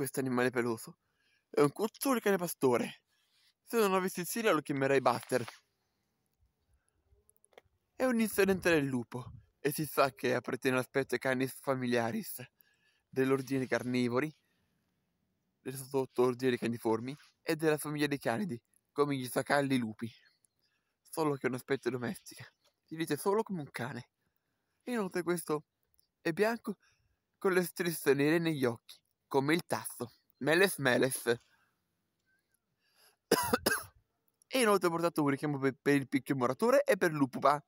questo animale peloso? È un cuzzolo cane pastore. Se non avessi Sicilia lo chiamerei Buster. È un insolente del lupo e si sa che appartiene all'aspetto Canis familiaris dell'ordine carnivori, del sottoordine caniformi e della famiglia dei canidi, come gli sacalli lupi. Solo che è un aspetto domestico. Si dice solo come un cane. Inoltre questo è bianco con le strisce nere negli occhi, come il tasso. Meles Meles. e inoltre ho portato un richiamo per, per il picchio moratore e per l'upupa.